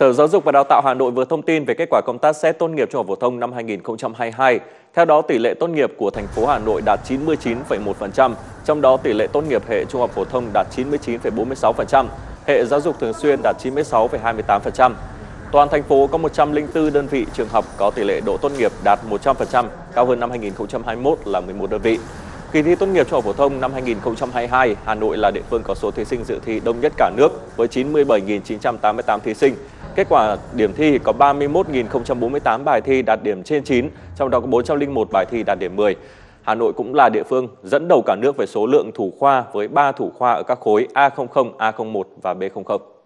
Sở Giáo dục và Đào tạo Hà Nội vừa thông tin về kết quả công tác xét tốt nghiệp trung học phổ thông năm 2022. Theo đó, tỷ lệ tốt nghiệp của thành phố Hà Nội đạt 99,1%, trong đó tỷ lệ tốt nghiệp hệ trung học phổ thông đạt 99,46%, hệ giáo dục thường xuyên đạt 96,28%. Toàn thành phố có 104 đơn vị trường học có tỷ lệ độ tốt nghiệp đạt 100%, cao hơn năm 2021 là 11 đơn vị. Kỳ thi tốt nghiệp trung học phổ thông năm 2022, Hà Nội là địa phương có số thí sinh dự thi đông nhất cả nước với 97.988 thí sinh. Kết quả điểm thi có 31.048 bài thi đạt điểm trên 9, trong đó có 401 bài thi đạt điểm 10. Hà Nội cũng là địa phương dẫn đầu cả nước về số lượng thủ khoa với 3 thủ khoa ở các khối A00, A01 và B00.